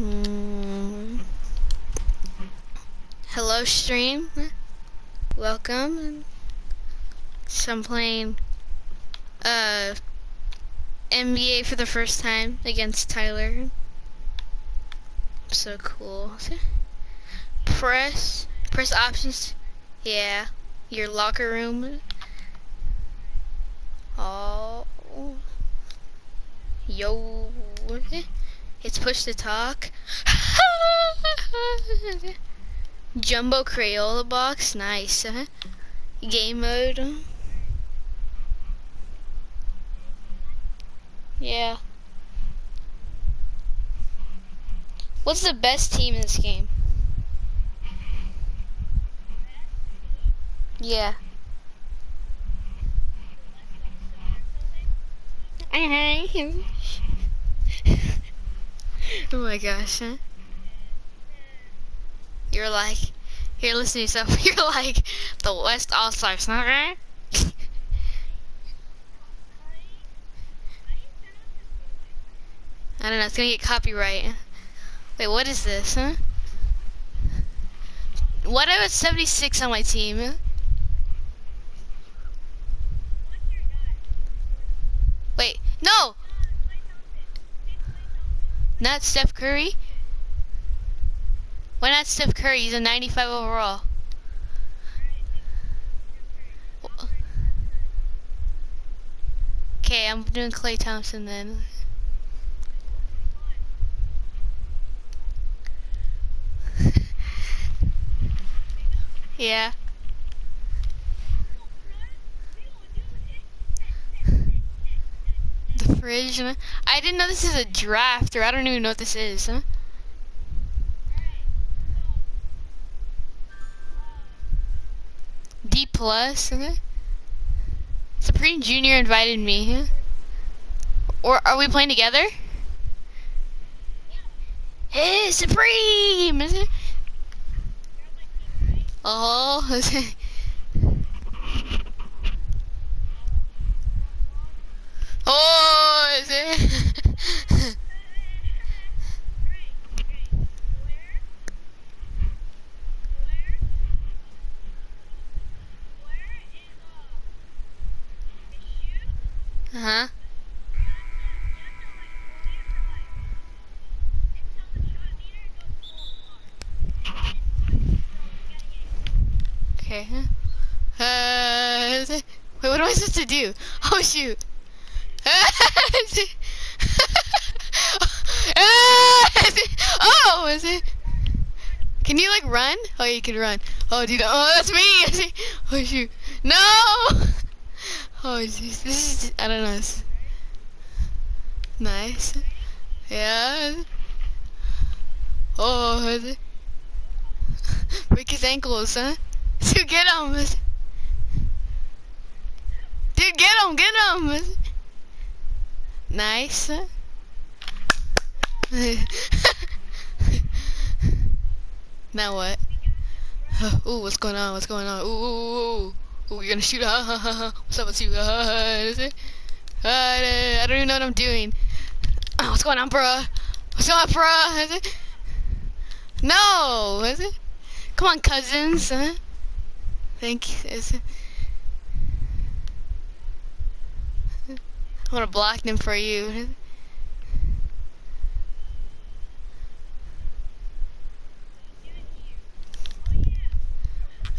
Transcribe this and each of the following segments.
Mm. Hello, stream. Welcome. So I'm playing uh, NBA for the first time against Tyler. So cool. Press, press options. Yeah, your locker room. Oh, yo. It's push to talk. Jumbo Crayola box, nice. Huh? Game mode. Yeah. What's the best team in this game? Yeah. oh my gosh, huh? You're like, here, listen to yourself. You're like the West All Stars, not right? I don't know. It's gonna get copyright. Wait, what is this, huh? What I was 76 on my team? Wait, no! Not Steph Curry? Why not Steph Curry? He's a 95 overall. Okay, I'm doing Klay Thompson then. yeah. Fridge. I didn't know this is a draft, or I don't even know what this is. Huh? D plus. Okay. Supreme Junior invited me. Huh? Or are we playing together? Hey, Supreme! Is it? Oh, is it? Oh, is it? Uh-huh. Okay. Uh, wait, what am I supposed to do? Oh shoot. oh, is it? Can you like run? Oh, you can run. Oh, dude. Oh, that's me. Oh shoot. No. Oh, jeez. This is. I don't know. It's nice. Yeah. Oh, is it? Break his ankles, huh? To get him. Dude, get him, get him. Nice. now what? Ooh, what's going on? What's going on? Ooh, ooh, ooh. ooh you're gonna shoot? Ha ha ha ha. What's up with you? Uh, is it? I don't even know what I'm doing. Oh, what's going on, bruh? What's going on, bruh? Is it? No, is it? Come on, cousins. Thank you. Is it? I'm gonna block them for you.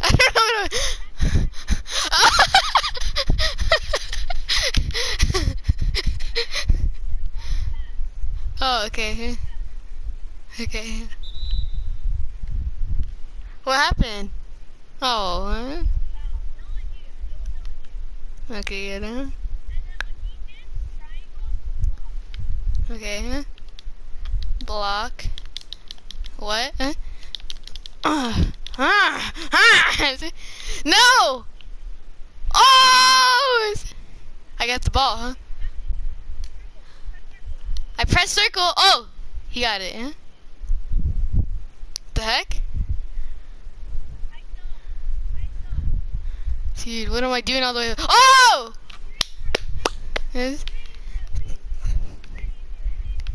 I don't know oh, okay. Okay. What happened? Oh. Huh? Okay, yeah. Okay. Block. What? Huh? Uh, ah, ah, no! Oh! I got the ball, huh? I press circle. Oh! He got it, huh? The heck? Dude, what am I doing all the way? Oh!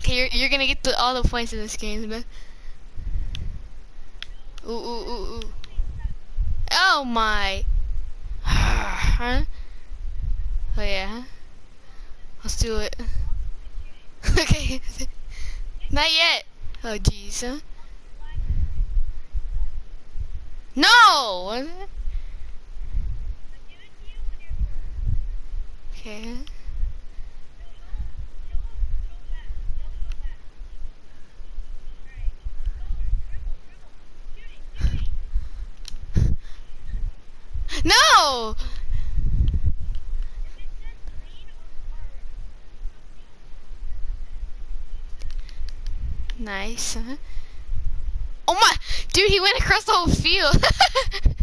Okay, you're, you're gonna get the, all the points in this game, man. Ooh, ooh, ooh, ooh. Oh my. huh? Oh yeah. Let's do it. okay. Not yet. Oh jeez. Huh? No! Okay. No! Nice. Oh my! Dude, he went across the whole field.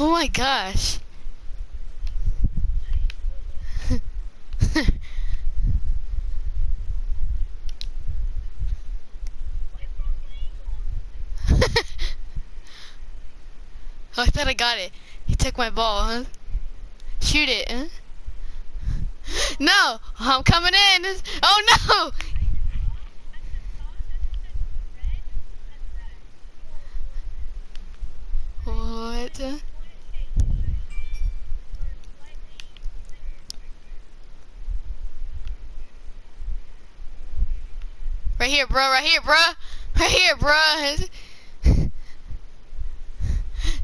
oh my gosh. Oh, I thought I got it. He took my ball, huh? Shoot it, huh? No! I'm coming in! Oh no! What? Right here, bro. Right here, bro. Right here, bro.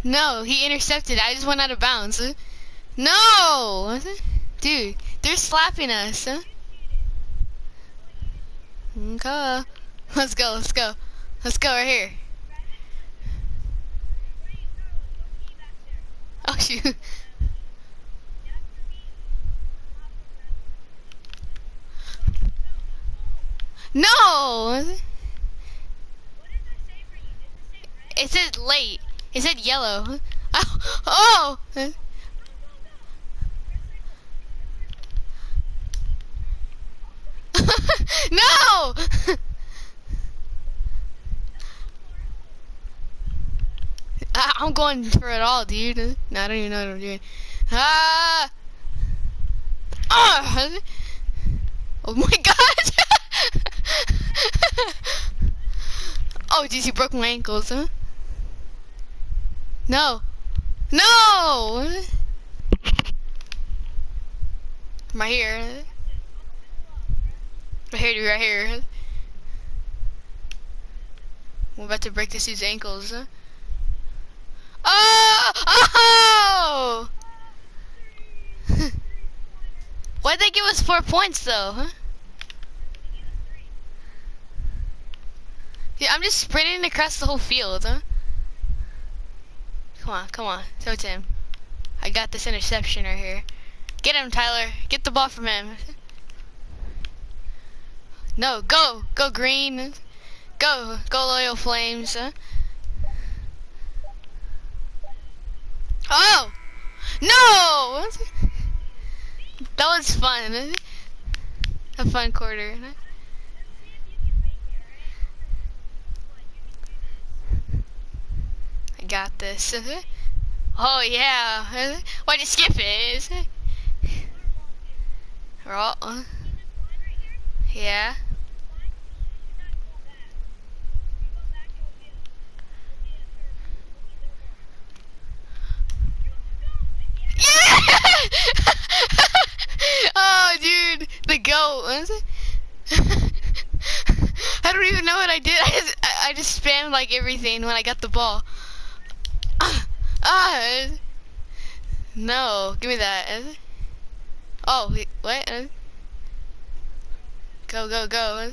No, he intercepted. I just went out of bounds. No! Dude, they're slapping us. Okay. Let's go, let's go. Let's go right here. Oh, shoot. No! It says late. It said yellow. Oh! oh. no! I I'm going for it all, dude. I don't even know what I'm doing. Ah! Ah! Oh my god! oh, geez, you broke my ankles, huh? No. No! Right here. Right here, right here. We're about to break this dude's ankles. Oh! Oh! Why'd they give us four points though, huh? Yeah, I'm just sprinting across the whole field, huh? Come on, come on. Throw to him. I got this interception right here. Get him, Tyler. Get the ball from him. No, go. Go green. Go. Go loyal flames. Oh! No! That was fun. A fun quarter. Got this. Uh-huh. Oh yeah. Uh-huh. Why'd you skip it? Oh. Uh-huh. Yeah. Yeah! oh, dude, the goat. I don't even know what I did. I just, I just spammed like everything when I got the ball. Ah, no, give me that. Oh, what? Go, go, go.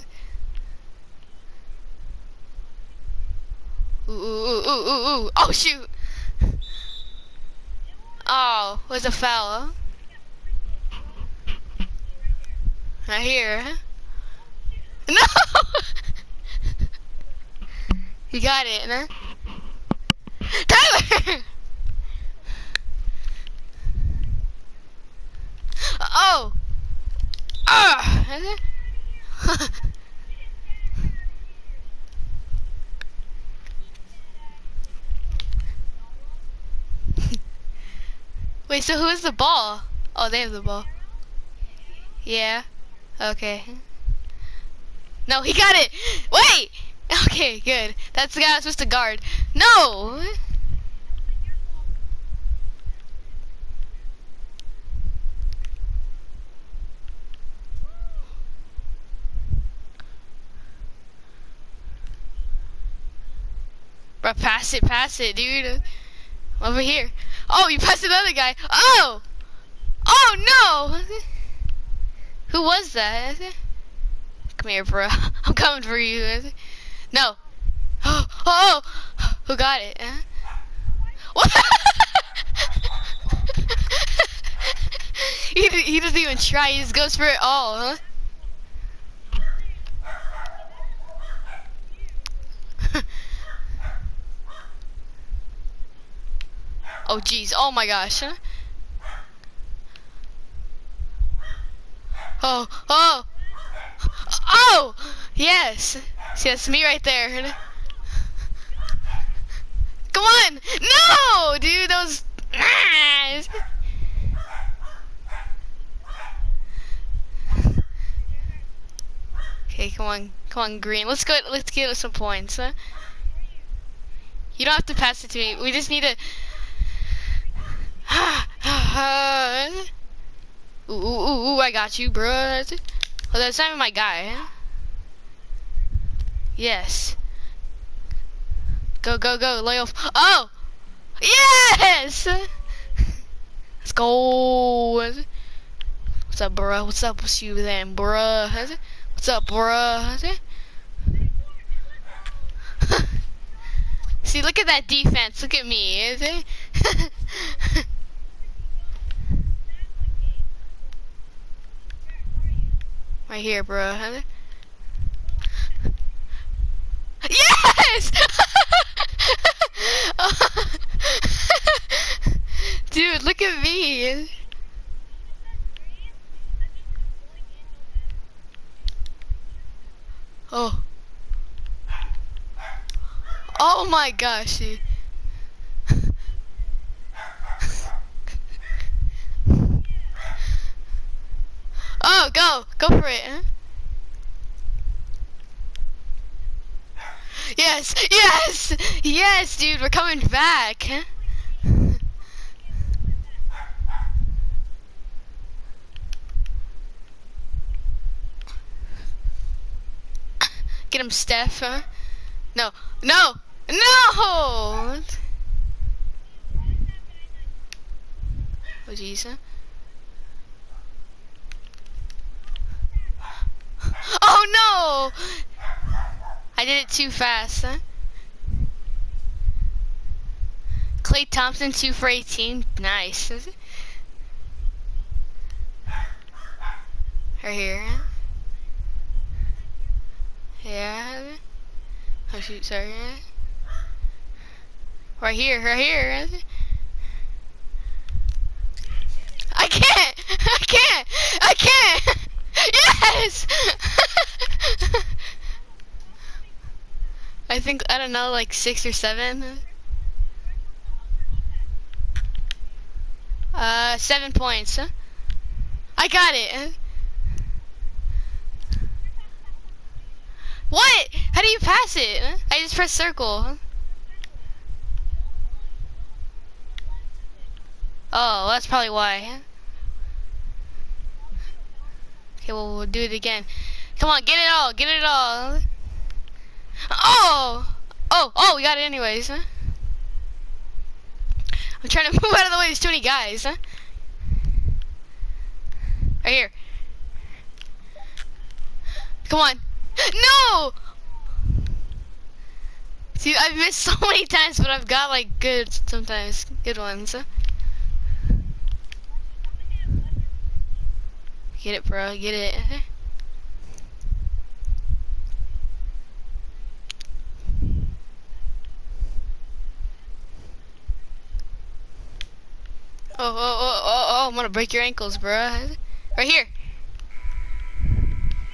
Ooh, ooh, ooh, ooh, ooh. Oh, shoot. Oh, was a foul. Right here. No! you got it, huh? Tyler! oh! Ah! Wait, so who has the ball? Oh, they have the ball. Yeah. Okay. No, he got it! Wait! Okay, good. That's the guy I was supposed to guard. No! Bro, pass it, pass it, dude. Over here. Oh, you passed another guy. Oh! Oh, no! Who was that? Come here, bro. I'm coming for you. No. Oh, oh, who got it? What? he, he doesn't even try. He just goes for it all, huh? Oh, jeez. Oh, my gosh. Huh? Oh, oh, oh, yes. See, that's me right there. Come on. No, dude, was. Okay, come on, come on, green. Let's go. Let's get some points. Huh? You don't have to pass it to me. We just need to. Ooh, ooh, ooh, I got you, bro. That's it. Oh, that's not even my guy. Yes. Go, go, go. Lay off. Oh! Yes! Let's go. What's up, bro? What's up with you then, bro? What's up, bro? See, look at that defense. Look at me. Is it? Right here, bro. Yes! Dude, look at me. Oh. Oh my gosh, dude. Oh, go, go for it. Huh? Yes, yes, yes, dude, we're coming back. Get him, Steph. Huh? No, no, no! Oh, jeez, huh? Oh no! I did it too fast, huh? Klay Thompson, 2 for 18. Nice. Right here. Yeah. Oh shoot, sorry. Right here, right here. I can't! I can't! I can't! Yes! I think, I don't know, like six or seven. Uh, seven points. I got it. What? How do you pass it? I just press circle. Oh, that's probably why. Okay, well, we'll do it again. Come on, get it all, get it all. Oh! Oh, oh, we got it anyways, huh? I'm trying to move out of the way, there's too many guys, huh? Right here. Come on. No! See, I've missed so many times, but I've got, like, good, sometimes, good ones, huh? Get it, bro. Get it. Oh, oh, oh, oh, oh, I'm gonna break your ankles, bro. Right here.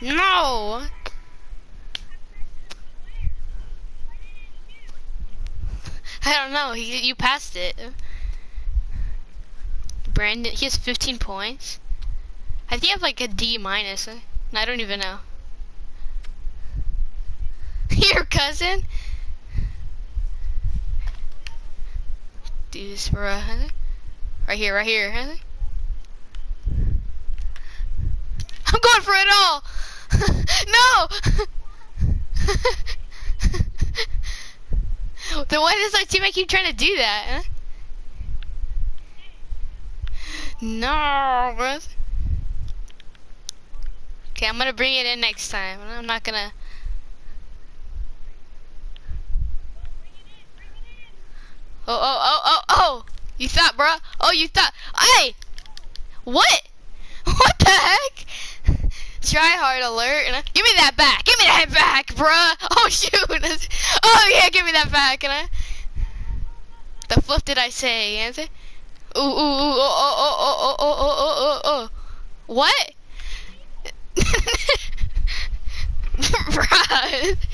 No! I don't know. He, you passed it. Brandon, he has 15 points. I think I have like a D minus. I don't even know. Your cousin? Do this for a uh, right here, right here. I'm going for it all. no. then why does my teammate keep trying to do that? Huh? No, bro. Okay, I'm gonna bring it in next time. I'm not gonna. Oh, oh, oh, oh, oh! You thought, bro? Oh, you thought? Hey! What? What the heck? Try hard alert. And I, give me that back. Give me that back, bruh. Oh shoot. oh yeah, give me that back. And I. The flip did I say? Answer. Ooh, ooh, ooh, oh, oh, oh, oh, oh, oh, oh, oh, oh. What? Bruh.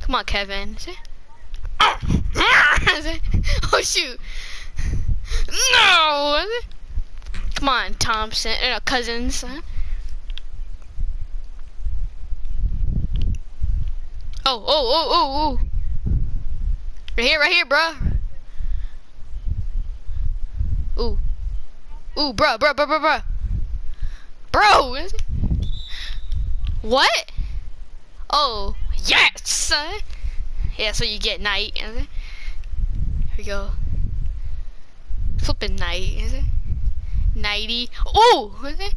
Come on, Kevin. oh shoot. No. Come on, Thompson. Uh, Cousins. Oh, oh, oh, oh, oh. Right here, right here, bro. Ooh. Ooh, bro, bro, bro, bro, bro. Bro! What? Oh, yes! Yeah, what you get, night. It? Here we go. Flipping night, is it? Nighty. Oh! Is it?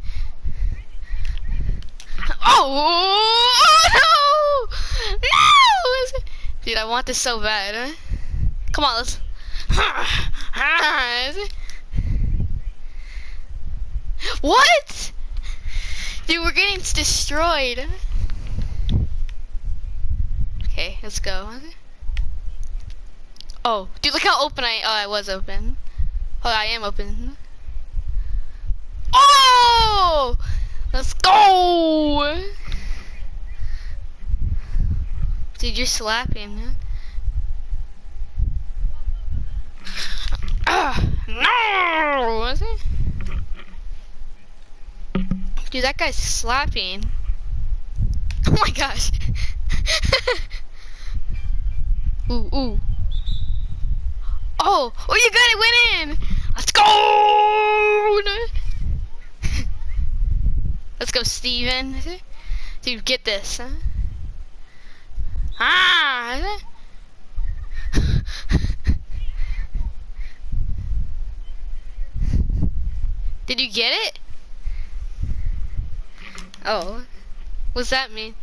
Oh! oh no! No! Dude, I want this so bad. Huh? Come on, let's. What? Dude, we're getting destroyed. Okay, let's go. Oh, dude, look how open I. Oh, I was open. Oh, I am open. Oh! Let's go! Dude, you're slapping. Uh, no! Was it? Dude, that guy's slapping. Oh my gosh. ooh, ooh. Oh, oh, you got it, went in. Let's go! Let's go, Steven. Dude, get this, huh? Ah! Did you get it? Oh. What's that mean?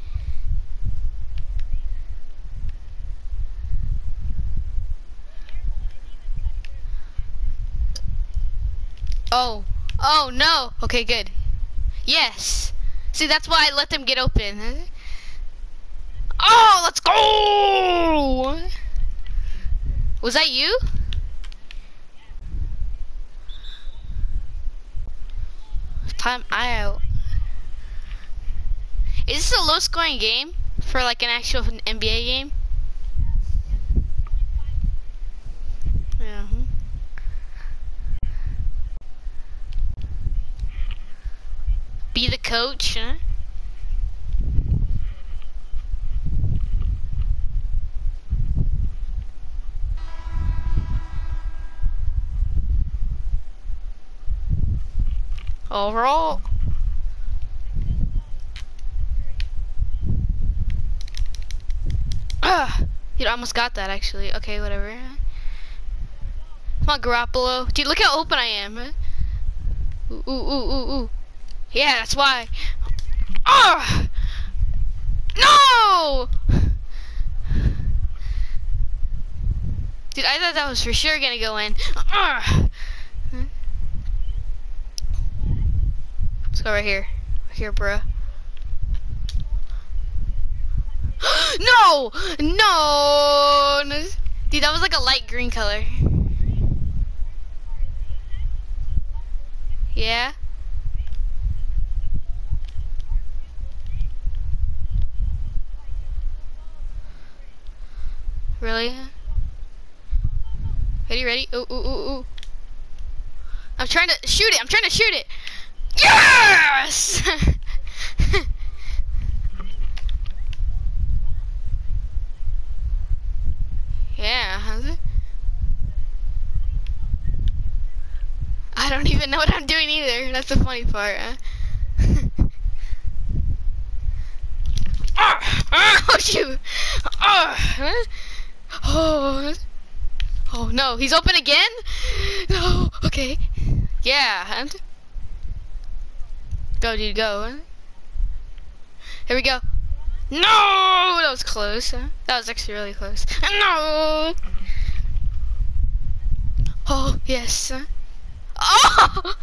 Oh. Oh, no. Okay, good. Yes. See, that's why I let them get open. Oh, let's go! Was that you? Time out. Is this a low scoring game for like an actual NBA game? Yeah. Be the coach, huh? Overall. Ah, I almost got that actually. Okay, whatever. Come on, Garoppolo. Dude, look how open I am. Ooh, ooh, ooh, ooh, ooh. Yeah, that's why. Ah! No! Dude, I thought that was for sure gonna go in. Ah! Let's go right here. Right here, bruh. no! No! Dude, that was like a light green color. Yeah? Really? Ready? Ready? Ooh, ooh, ooh, ooh. I'm trying to shoot it. I'm trying to shoot it. Yes! yeah. I don't even know what I'm doing either. That's the funny part. Uh. Ah, ah, ah, huh? oh shoot! Oh, oh, oh no, he's open again? No, okay. Yeah, and go dude, go. Here we go. No, that was close. That was actually really close. No. Oh yes. Oh!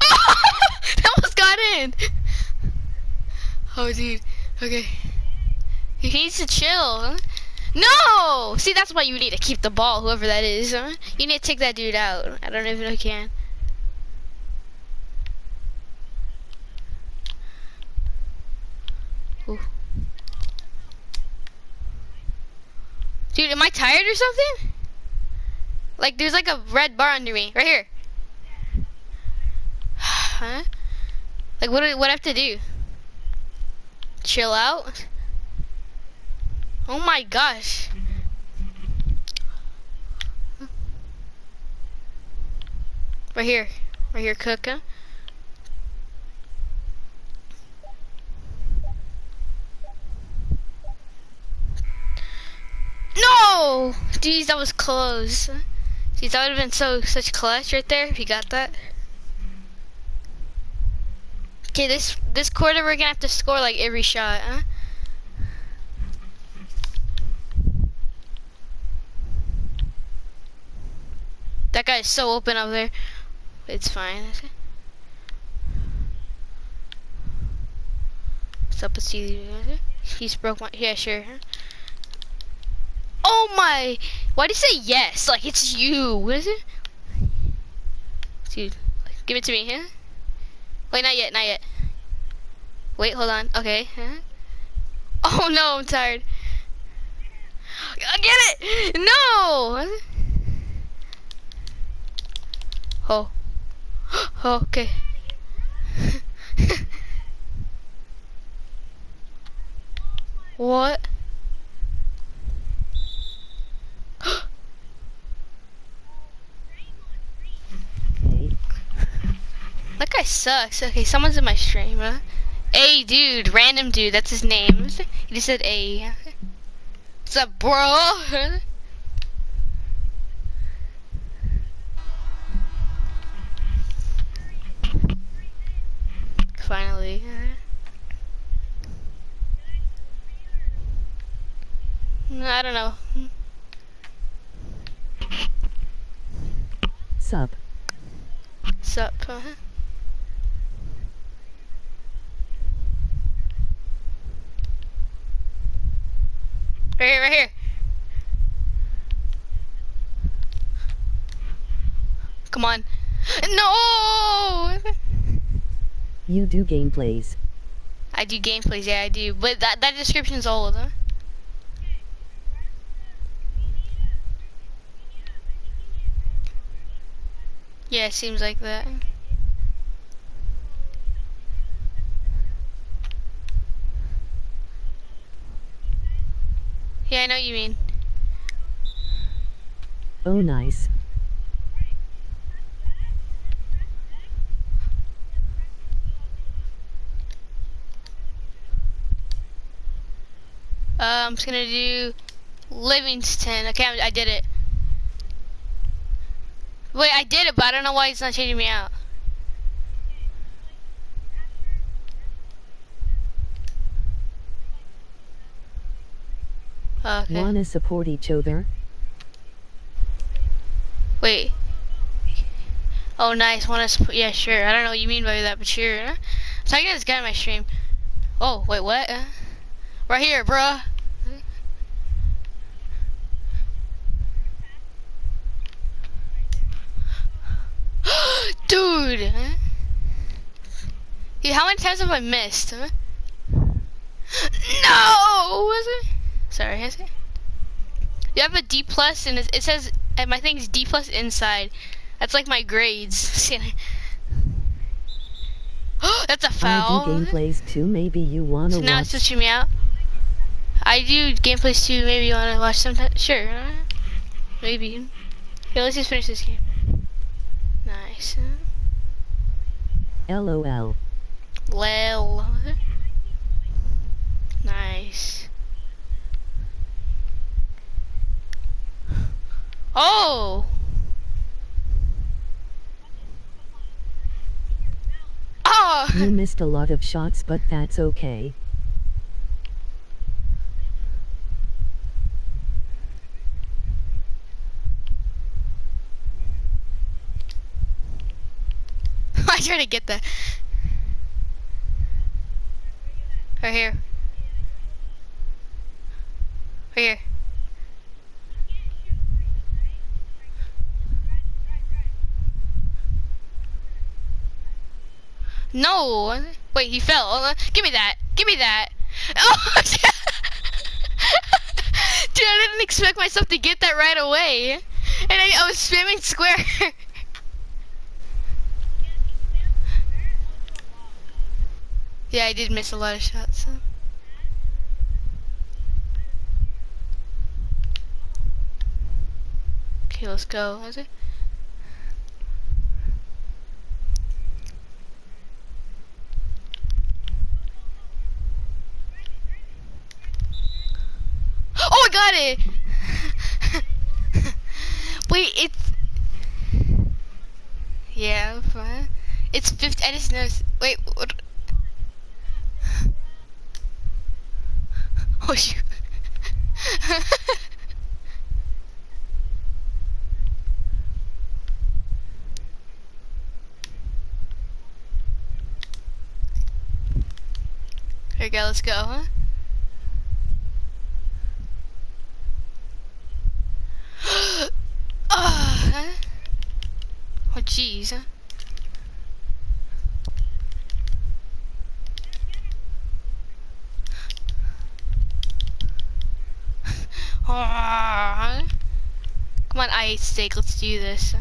that almost got in. Oh dude. Okay. He needs to chill. No! See, that's why you need to keep the ball, whoever that is. You need to take that dude out. I don't even know if I can. Dude, am I tired or something? Like, there's like a red bar under me. Right here. huh? Like, what do, what I have to do? chill out. Oh my gosh. Right here. Right here, Cooker. Oh, no! Jeez, that was close. Jeez, that would have been so such clutch right there if you got that. Okay, this this quarter we're gonna have to score like every shot, huh? That guy's so open up there. It's fine. What's up with you? He's broke my yeah sure. Oh my why do you say yes? Like it's you. What is it? Dude, give it to me, huh? Wait, not yet, not yet. Wait, hold on. Okay. Huh? Oh no, I'm tired. I get it! No! Oh. oh okay. what? That guy sucks. Okay, someone's in my stream, huh? A dude, random dude, that's his name. He just said A. What's up, bro? Finally. I don't know. Sup. Sup. Uh -huh. Right here, right here. Come on. No! You do gameplays. I do gameplays, yeah, I do. But that, that description's of them. Yeah, it seems like that. Yeah, I know what you mean. Oh, nice. Uh, I'm just gonna do Livingston. Okay, I, I did it. Wait, I did it, but I don't know why it's not changing me out. Okay. Wanna support each other? Wait. Oh, nice. Wanna support? Yeah, sure. I don't know what you mean by that, but sure. Huh? So I got this guy on my stream. Oh, wait, what? Uh, right here, bruh. Dude! Yeah, how many times have I missed? Huh? No! Was it? Sorry, has it? You have a D plus, and it says and my thing's D plus inside. That's like my grades. That's a I do foul. gameplays too. Maybe you wanna So now watch. it's switching me out. I do gameplays too. Maybe you wanna watch sometime. Sure. uh, Maybe. Okay, let's just finish this game. Nice. LOL. Lel. Nice. Oh! Oh! You missed a lot of shots, but that's okay. I try to get the Right here. Right here. No. Wait, he fell. Uh, Give me that. Give me that. Oh, dude, I didn't expect myself to get that right away. And I, I was spamming square. yeah, I did miss a lot of shots. So. Okay, let's go. Was it? Oh, I got it! Wait, it's... Yeah, fine. It's 50, I just noticed. Wait, what? Oh, shoot. Here we go, let's go, huh? Ah, Ah. Come on, ice steak, let's do this.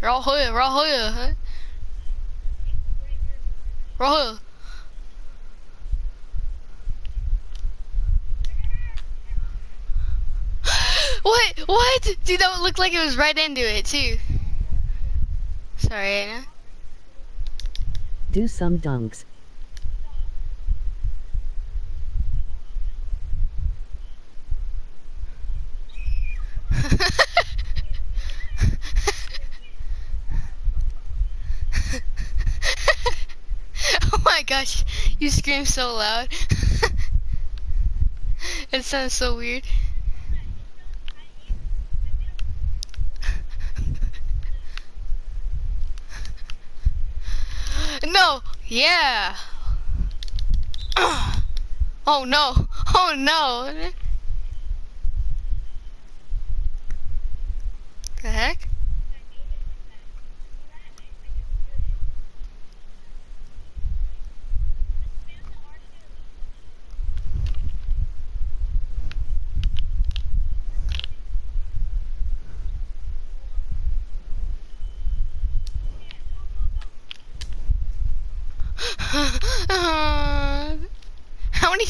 Rahul, Rahul, huh? Rahul. What? What? Dude, that looked like it was right into it, too. Sorry, Anna. Do some dunks. oh my gosh, you scream so loud. it sounds so weird. No, yeah. Oh no, oh no. The heck?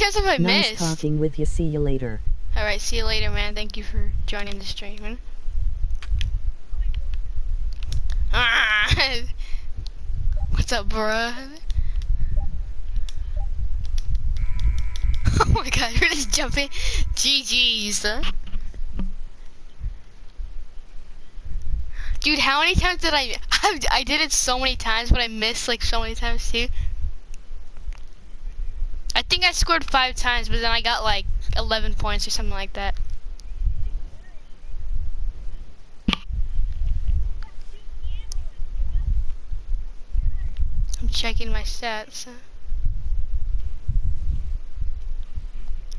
Times have I nice missed? talking with you. See you later. Alright, see you later, man. Thank you for joining the stream. man. Ah, What's up, bruh? Oh my god, you're just jumping. GG's. Dude, how many times did I, I... I did it so many times, but I missed like so many times too. I think I scored five times, but then I got like 11 points or something like that. I'm checking my stats.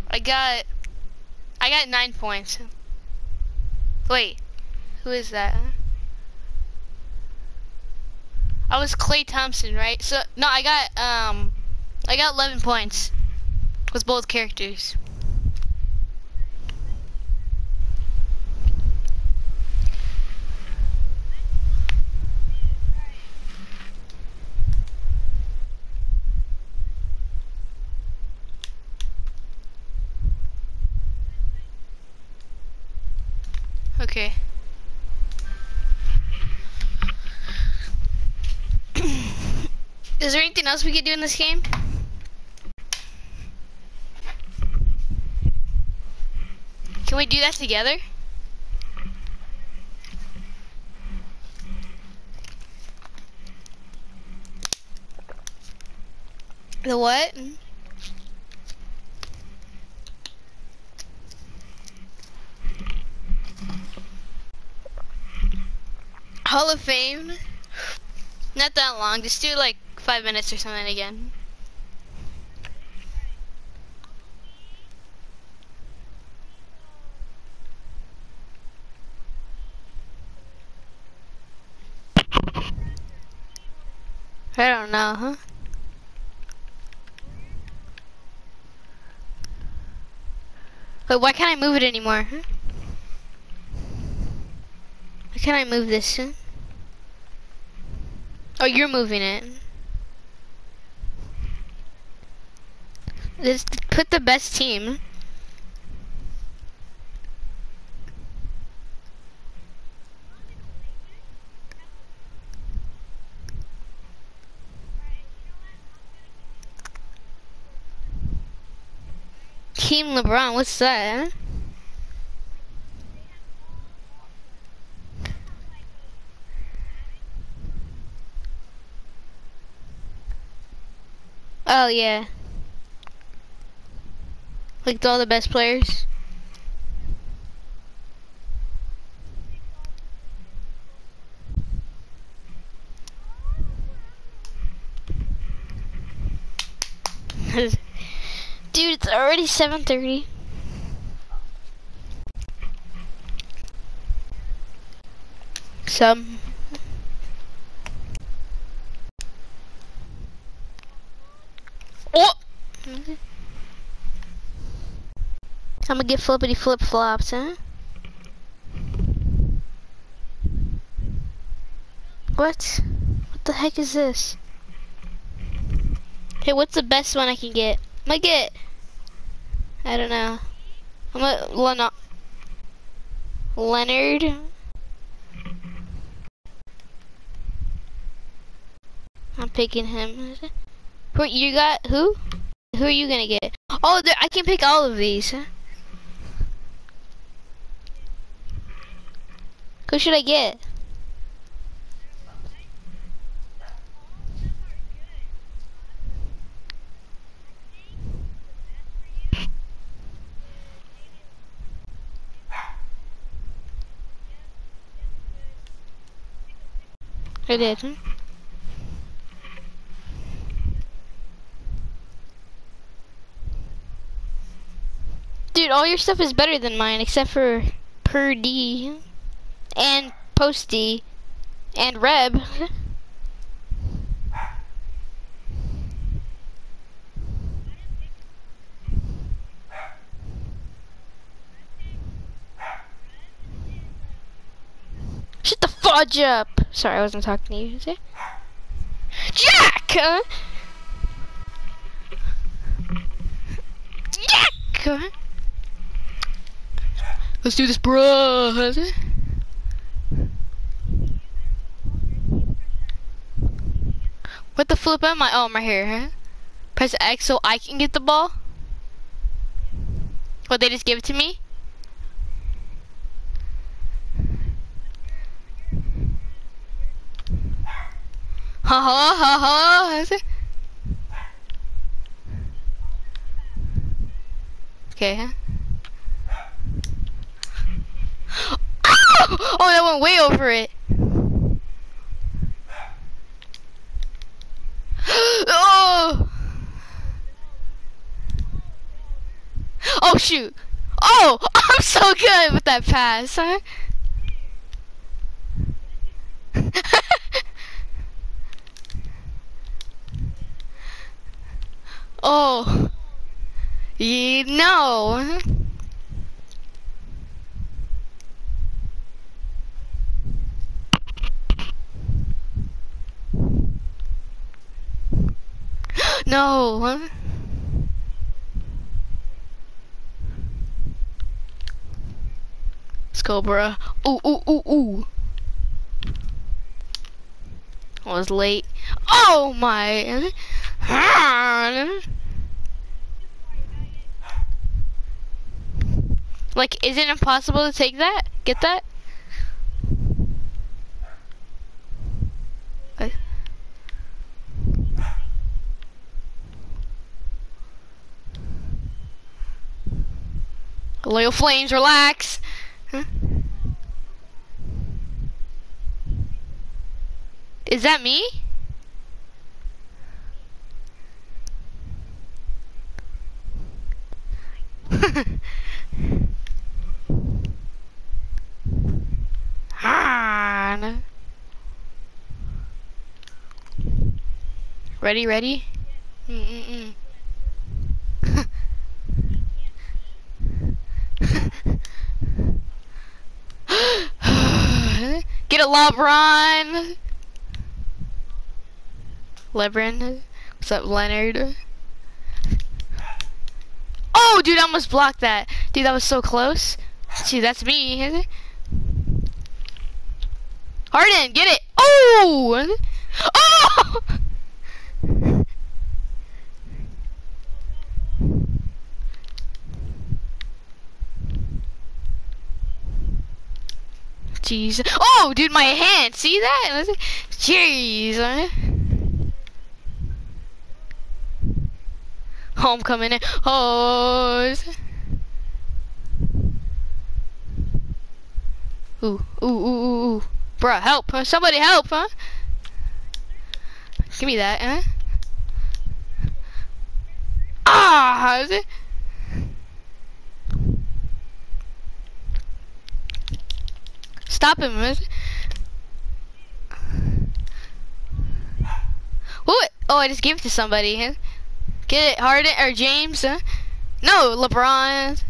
I got, I got nine points. Wait, who is that? I was Klay Thompson, right? So no, I got um, I got 11 points with both characters. Okay. Is there anything else we could do in this game? Can we do that together? The what? Hall of Fame? Not that long, just do like five minutes or something again. I don't know, huh? Wait, why can't I move it anymore? Huh? Why can't I move this? Huh? Oh, you're moving it. Just put the best team. Team LeBron, what's that? Oh yeah. Like all the best players. Dude, it's already 7.30. Some. Oh! I'm gonna get flippity flip flops, huh? What? What the heck is this? Hey, what's the best one I can get? I get. I don't know. I'm gonna Leonard. I'm picking him. Who you got? Who? Who are you gonna get? Oh, I can pick all of these. Who should I get? I did. Hmm? Dude, all your stuff is better than mine, except for per D and Posty and Reb. Shut the fudge up! Sorry, I wasn't talking to you. Jack! Jack! Let's do this, bro. What the flip am I? Oh, I'm right here, huh? Press X so I can get the ball? What, they just give it to me? Ha ha ha ha. Okay, huh? Ah! Oh, that went way over it. oh! Oh shoot! Oh, I'm so good with that pass, huh? oh, you know. no. go, bruh. Ooh, ooh, ooh, ooh. I was late. Oh my. Like, is it impossible to take that? Get that? Okay. Loyal Flames, relax. Huh? Is that me? Han. Ready, ready? Mm -mm -mm. Get a LeBron. Lebron. What's up, Leonard? Dude, I almost blocked that. Dude, that was so close. See, that's me. Harden, get it. Oh! Oh! Jeez. Oh, dude, my hand. See that? Jeez. Homecoming. Oh. Ooh, ooh, ooh, ooh, ooh. Bruh, help. Huh? Somebody help, huh? Give me that, huh? Ah! Is it? Stop him, is it? What? Oh, I just gave it to somebody. Huh? Get it, Harden or James? Huh? No, LeBron.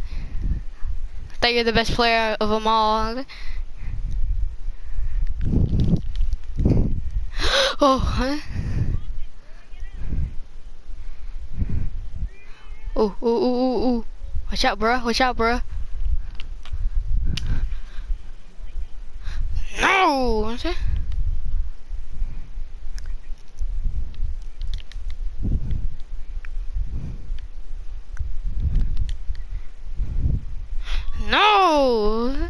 Thought you're the best player of them all. Oh, huh? Oh, oh, oh, oh, oh. Watch out, bruh. Watch out, bruh. No! What's it? No!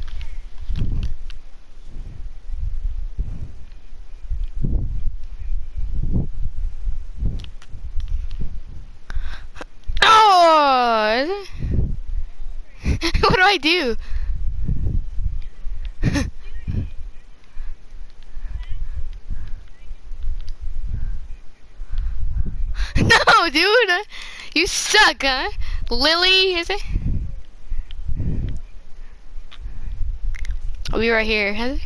Oh! what do I do? no, dude! You suck, huh? Lily, is it? I'll be right here, Heather.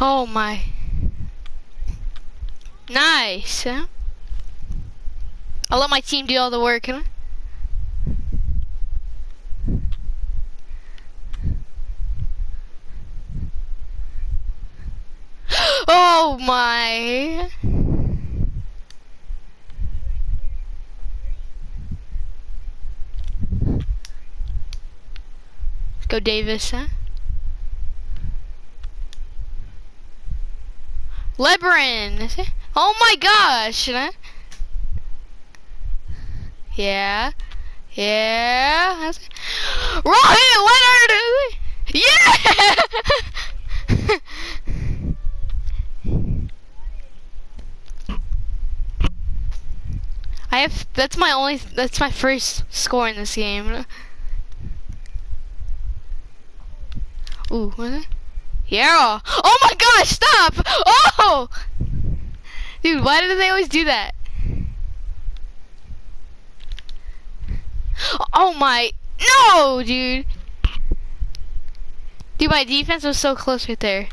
Oh my. Nice. Huh? I'll let my team do all the work, huh? Oh my. Go Davis, huh? Lebron? Oh my gosh! Huh? Yeah. Yeah. Ryan Leonard! Yeah! I have, that's my only, that's my first score in this game. Ooh, what? Yeah. Oh my gosh, stop! Oh! Dude, why do they always do that? Oh my, no, dude. Dude, my defense was so close right there.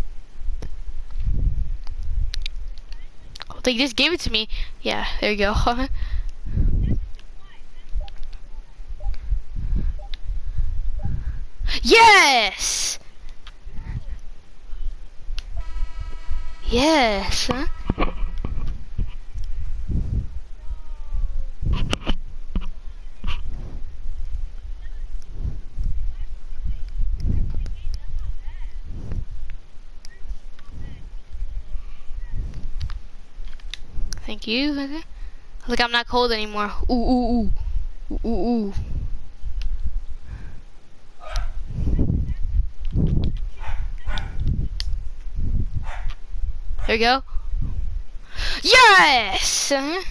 Oh, they just gave it to me. Yeah, there you go. yes! Yes. Huh? Thank you. Look, I'm not cold anymore. Ooh, ooh, ooh. Ooh, ooh, ooh. There we go. Yes!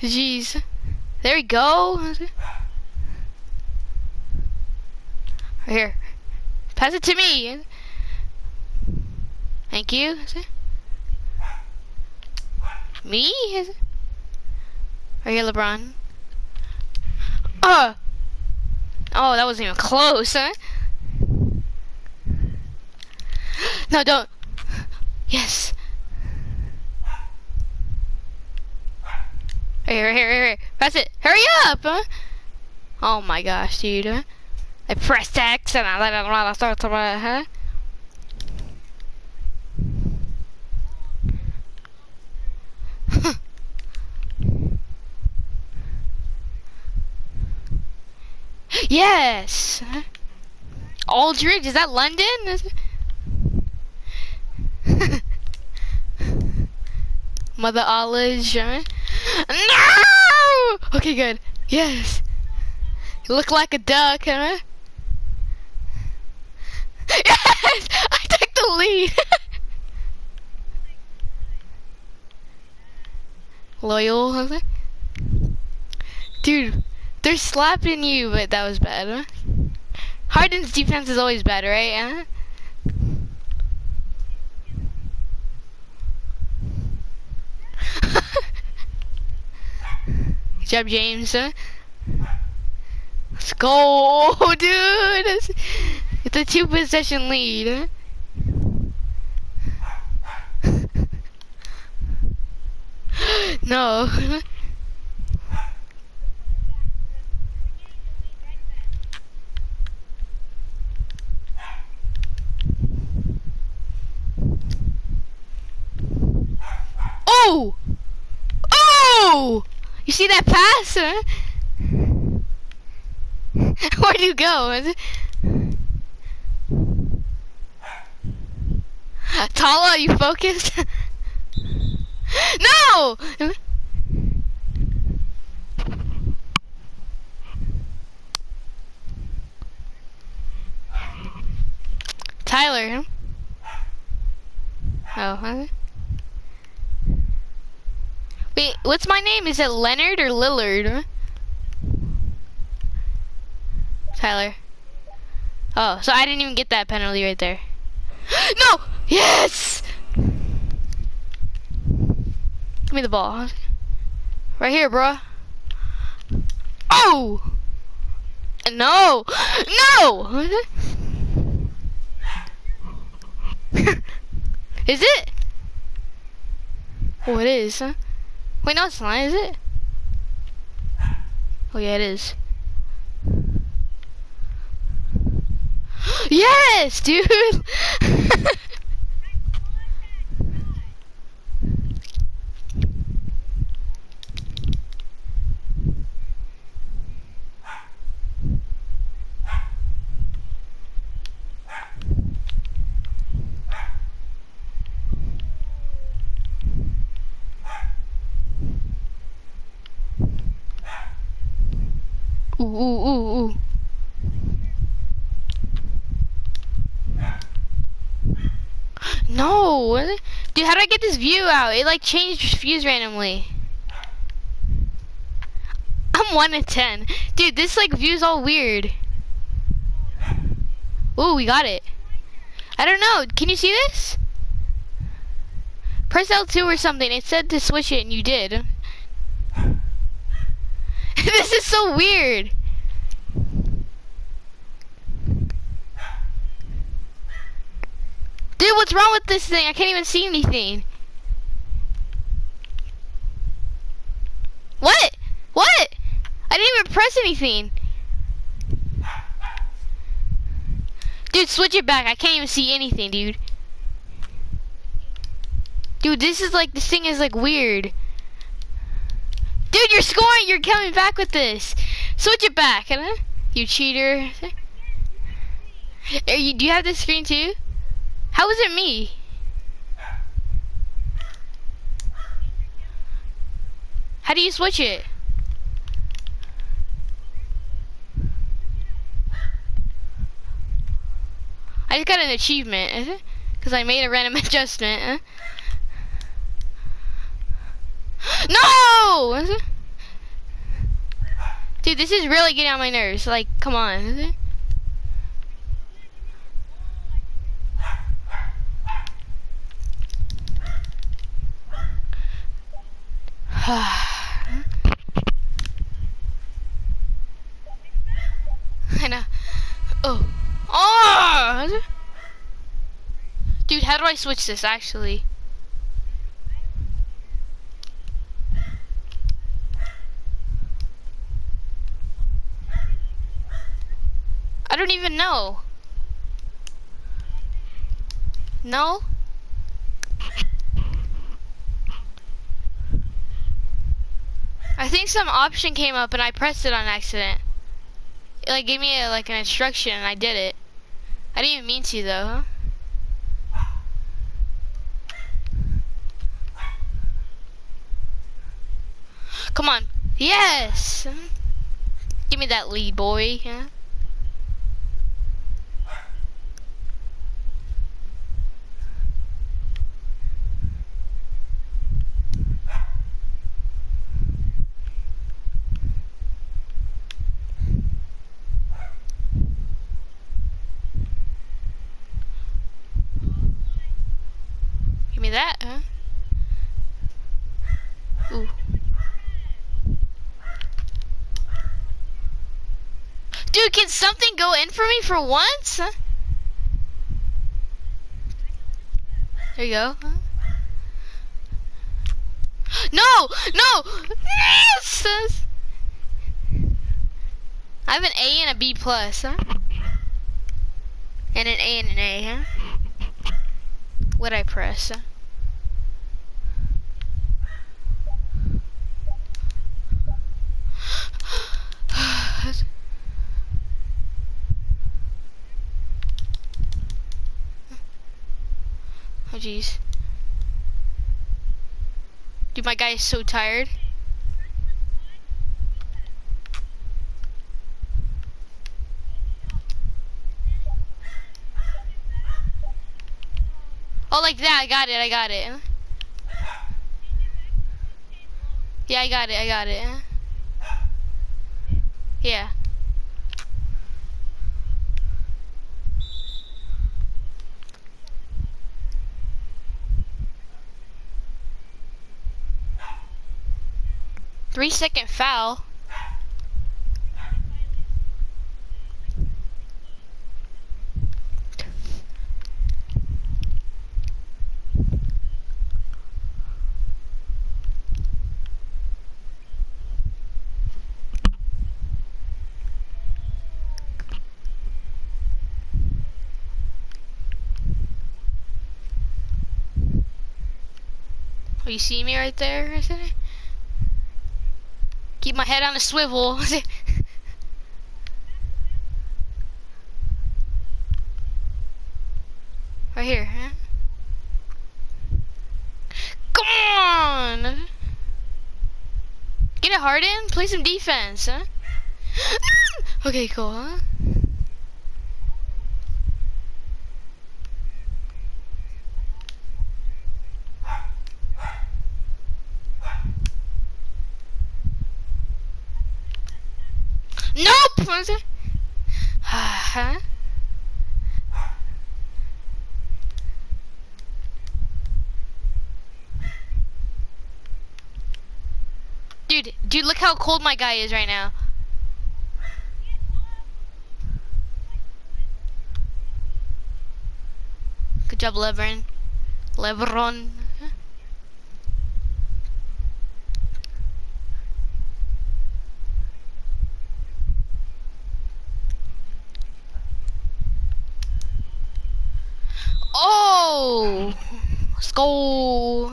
Jeez. There we go. Right here. Pass it to me. Thank you. Me? Are you LeBron. Oh! Oh, that wasn't even close, huh? No, don't. Yes. Here, right here, here. Press it. Hurry up, huh? Oh my gosh, dude. I pressed X and I let it run. I start to run, huh? Yes! Aldridge, is that London? Mother Aldridge? No! Okay, good. Yes. You look like a duck, huh? Yes! I took the lead! Loyal, huh? Dude, they're slapping you, but that was bad, huh? Harden's defense is always bad, right? Huh? Good job, James. Huh? Let's go, dude. It's, it's a two possession lead. no. Oh! Oh! You see that pass? Huh? Where'd you go? Tala, you focused? no! Tyler. Oh, huh? Wait, what's my name? Is it Leonard or Lillard? Tyler. Oh, so I didn't even get that penalty right there. no! Yes! Give me the ball. Right here, bro. Oh! No! No! is it? Oh, it is, huh? Wait, no, it's not, is it? Oh, yeah, it is. yes, dude! Ooh, ooh, ooh, ooh. No! Dude, how do I get this view out? It like changed views randomly. I'm 1 in 10. Dude, this like view's all weird. Ooh, we got it. I don't know. Can you see this? Press L2 or something. It said to switch it and you did. this is so weird. Dude, what's wrong with this thing? I can't even see anything. What? What? I didn't even press anything. Dude, switch it back. I can't even see anything, dude. Dude, this is like, this thing is like weird. Dude, you're scoring. You're coming back with this. Switch it back, huh? You cheater. You, do you have this screen too? How was it me? How do you switch it? I just got an achievement, is it? because I made a random adjustment. No! Dude, this is really getting on my nerves. Like, come on. I know. Oh. Oh! Dude, how I switch this actually? I don't even know. No? I think some option came up and I pressed it on accident. It like gave me a, like an instruction and I did it. I didn't even mean to though. Come on. Yes! Give me that lead, boy. Yeah. Give me that, huh? Ooh. Dude, can something go in for me for once? There you go. No! No! Yes! I have an A and a B plus, huh? And an A and an A, huh? What I press? Huh? Oh jeez. Dude, my guy is so tired. Oh, like that. I got it. I got it. Yeah, I got it. I got it. Yeah. Three second foul. Oh, you see me right there? Isn't it? Keep my head on a swivel. right here, huh? Come on! Get it Harden, play some defense, huh? okay, cool, huh? Huh? Dude, dude, look how cold my guy is right now. Good job, Lebron. Lebron. Oh! Go!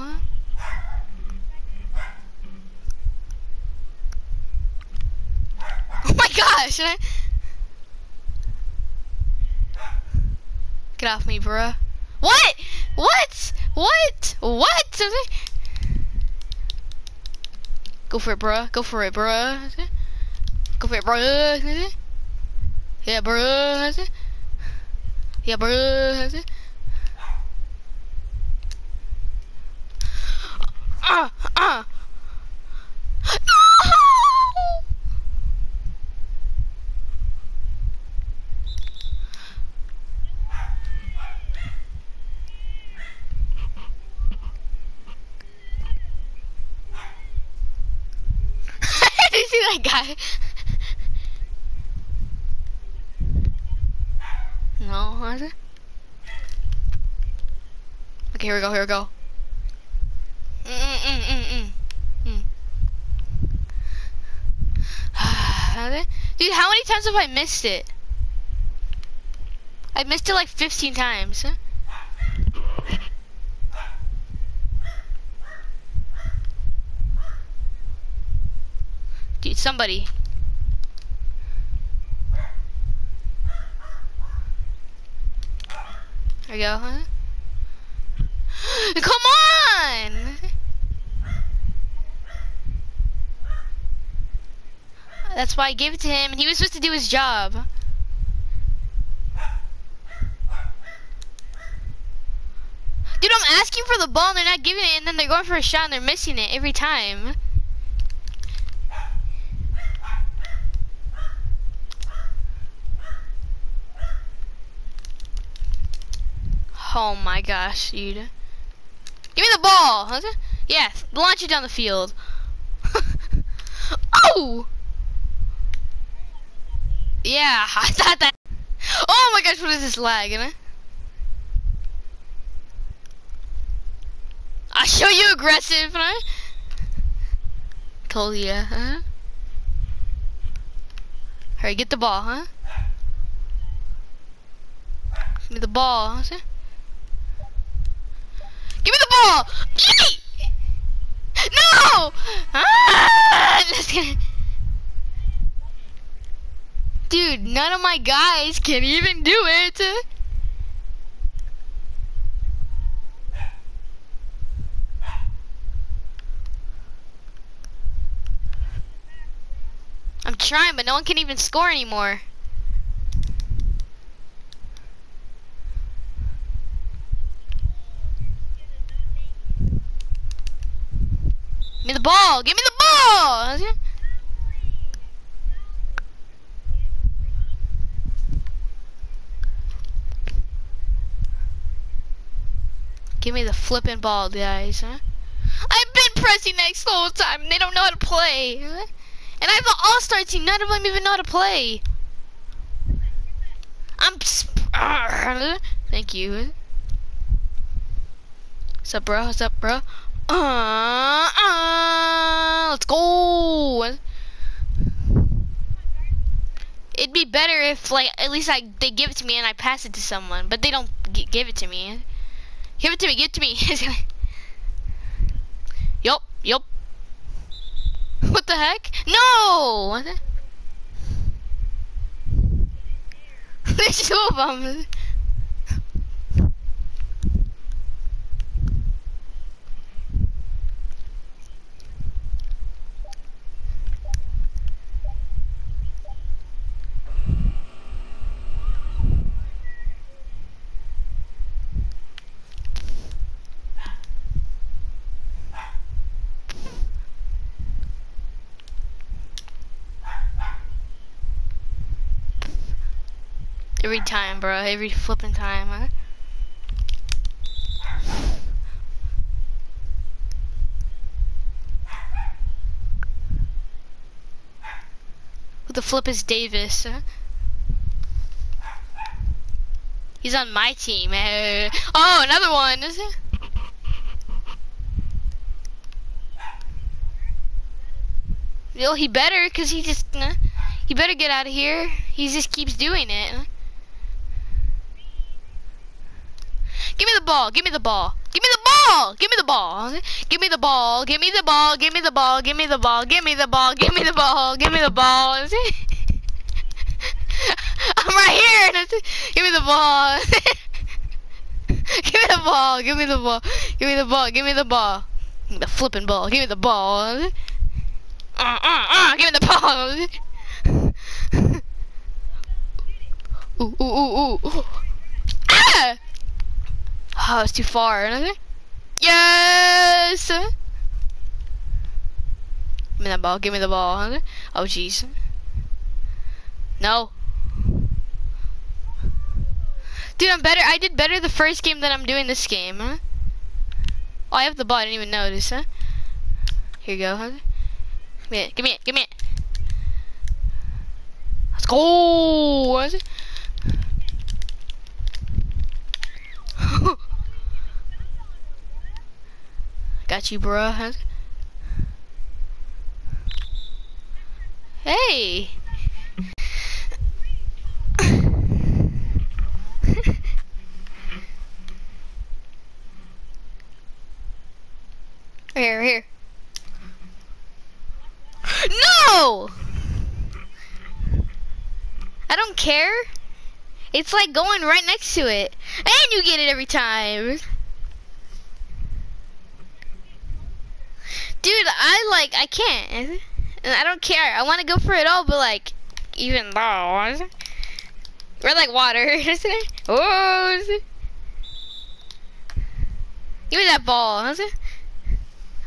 Oh gosh! I... Get off me, bruh. What? What? What? What? Go for it, bruh. Go for it, bruh. Go for it, bruh. Yeah, bruh. Yeah, bruh. Ah, ah. No! Did you see that guy? No, was it? Okay, here we go, here we go. Mm mm mm mm mm. mm. Dude, how many times have I missed it? I missed it like 15 times. Dude, somebody. There you go, huh? Come on! That's why I gave it to him, and he was supposed to do his job. Dude, I'm asking for the ball, and they're not giving it, and then they're going for a shot, and they're missing it every time. Oh my gosh, dude. Give me the ball! Yeah, launch it down the field. oh! Yeah, I thought that. Oh my gosh, what is this lag? Huh? I show you aggressive, huh? Told ya, huh? Hurry, get the ball, huh? Give me the ball, huh? Give me the ball! Give! No! Ah! Let's get... Dude, none of my guys can even do it. I'm trying, but no one can even score anymore. Give me the ball! Give me the ball! Give me the flipping ball, guys, huh? I've been pressing X the whole time, and they don't know how to play. Huh? And I have an all-star team, none of them even know how to play. I'm... Thank you. What's up, bro? What's up, bro? Uh, uh, let's go. It'd be better if, like, at least I they give it to me and I pass it to someone, but they don't give it to me. Give it to me. Give it to me. yup. Yup. What the heck? No. There's two of them. Every time, bro. Every flipping time, huh? Who the flip is Davis, huh? He's on my team. Uh, oh, another one, is it? Well, he better, cause he just, uh, he better get out of here. He just keeps doing it. Give me the ball. Give me the ball. Give me the ball. Give me the ball. Give me the ball. Give me the ball. Give me the ball. Give me the ball. Give me the ball. Give me the ball. Give me the ball. I'm right here. Give me the ball. give me the ball. Give me the ball. Give me the ball. Give me the ball. The flipping ball. Give me the ball. Uh, uh, uh, give me the ball. ooh, ooh, ooh, ooh. Oh, it's too far. Yes! Give me that ball. Give me the ball. Oh, jeez. No. Dude, I'm better. I did better the first game than I'm doing this game, huh? Oh, I have the ball. I didn't even notice, huh? Here you go, huh? Give me it. Give me it. Give me it. Let's go. What is it? Got you. Huh? Hey. Here, here. No! I don't care. It's like going right next to it. And you get it every time. Dude, I like, I can't. And I don't care. I want to go for it all, but like, even though. We're like water. oh, Give me that ball.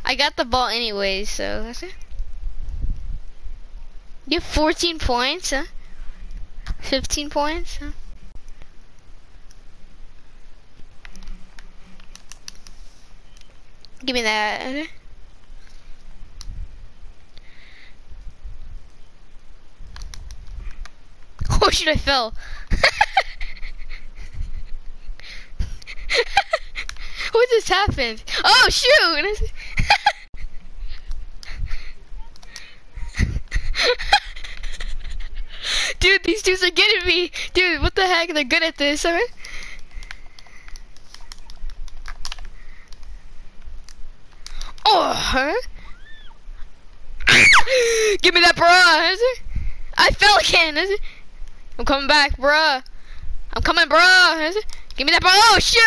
I got the ball anyway, so. You have 14 points, huh? 15 points, huh? Give me that. Oh shit, I fell. what just happened? Oh shoot! Dude, these dudes are getting me. Dude, what the heck? They're good at this, huh? Oh, huh? Give me that bra. I fell again. I'm coming back, bruh. I'm coming, bruh. Give me that ball. Oh, shoot.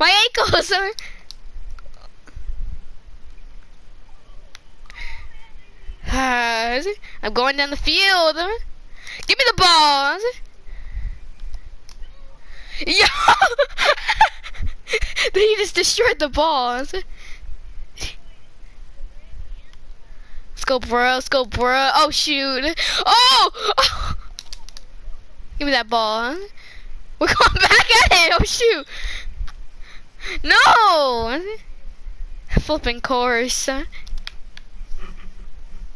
My ankles. are. I'm going down the field. Give me the ball. Yo! they just destroyed the ball. Let's go, bro. Let's go, bro. Oh, shoot. Oh! oh! Give me that ball. We're going back at it. Oh, shoot. No! Flipping course.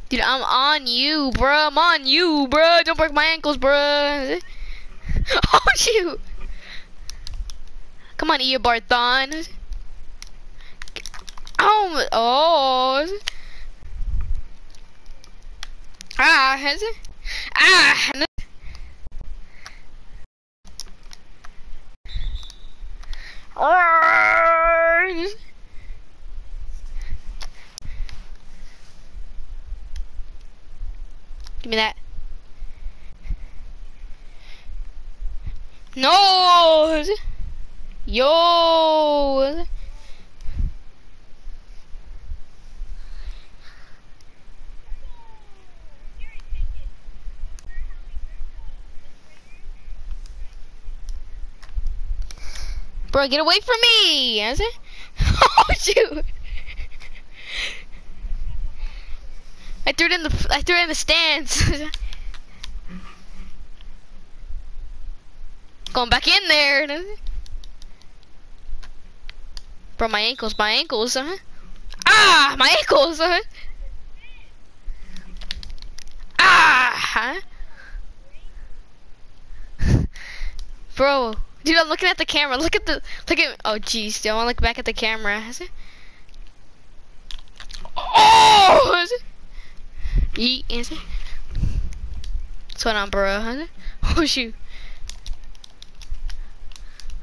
Dude, I'm on you, bro. I'm on you, bro. Don't break my ankles, bro. Oh, shoot. Come on, Ia Barthon. Oh, oh. Ah, has it? Ah. Oh. Give me that. No! Yo! Bro, get away from me! Is it? Oh shoot! I threw it in the I threw it in the stands. Going back in there. Bro, my ankles, my ankles, huh? Ah, my ankles, huh? Ah, huh? Bro, dude, I'm looking at the camera. Look at the, look at, oh jeez, do I want to look back at the camera? Is it? Oh! Is it? Yeet, is it? What's going on, bro? Huh? Oh shoot.